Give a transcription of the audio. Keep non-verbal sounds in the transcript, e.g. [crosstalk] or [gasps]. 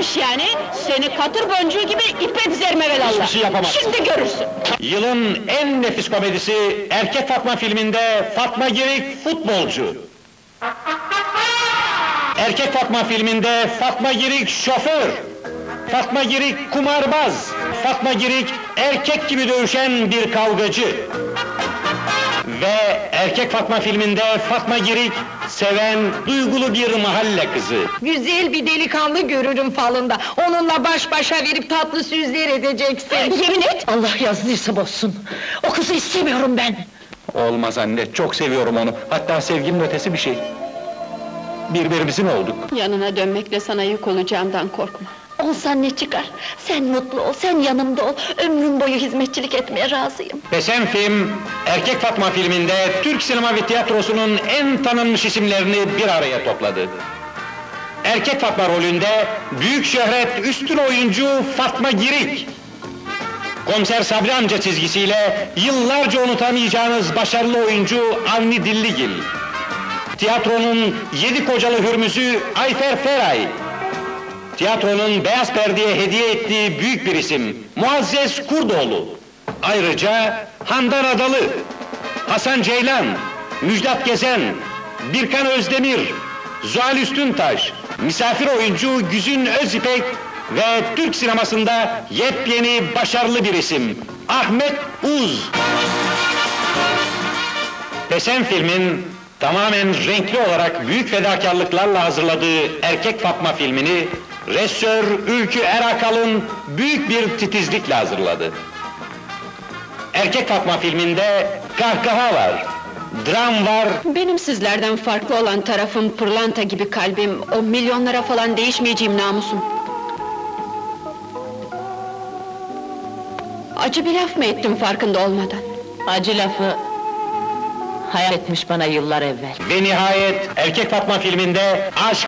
olmamış yani? Seni katır boncuğu gibi ipe dizerim evelallah. Hiçbir şey yapamaz. Şimdi görürsün. Yılın en nefis komedisi Erkek Fatma filminde Fatma Girik futbolcu. Erkek Fatma filminde Fatma Girik şoför. Fatma Girik kumarbaz. Fatma Girik erkek gibi dövüşen bir kavgacı. Ve Erkek Fatma filminde Fatma Girik seven, duygulu bir mahalle kızı. Güzel bir delikanlı görürüm falında. Onunla baş başa verip tatlı sözler edeceksin. [gasps] Yemin et! Allah yazdıysa bozsun. O kızı istemiyorum ben. Olmaz anne, çok seviyorum onu. Hatta sevginin ötesi bir şey. Birbirimizin olduk. Yanına dönmekle sana yük olacağımdan korkma. Olsan ne çıkar? Sen mutlu ol, sen yanımda ol. Ömrüm boyu hizmetçilik etmeye razıyım. Pesen Film, Erkek Fatma filminde Türk sinema ve tiyatrosunun en tanınmış isimlerini bir araya topladı. Erkek Fatma rolünde büyük şöhret üstün oyuncu Fatma Girik. Komiser Sabri amca çizgisiyle yıllarca unutamayacağınız başarılı oyuncu Avni Dilligil. Tiyatronun yedi kocalı hürmüzü Ayfer Feray. Tiyatronun beyaz perdeye hediye ettiği büyük bir isim Muazzez Kurdoğlu. Ayrıca Handan Adalı, Hasan Ceylan, Müjdat Gezen, Birkan Özdemir, Zuhal Üstüntaş, misafir oyuncu Güzün Özipek ve Türk sinemasında yepyeni başarılı bir isim Ahmet Uz. Pesen filmin tamamen renkli olarak büyük fedakarlıklarla hazırladığı Erkek Fatma filmini rejisör Ülkü Erakal'ın büyük bir titizlikle hazırladı. Erkek Fatma filminde kahkaha var, dram var, Benim sizlerden farklı olan tarafım pırlanta gibi kalbim, o milyonlara falan değişmeyeceğim namusum. Acı bir laf mı ettim farkında olmadan? Acı lafı... Hayal etmiş bana yıllar evvel. ve nihayet Erkek Fatma filminde aşk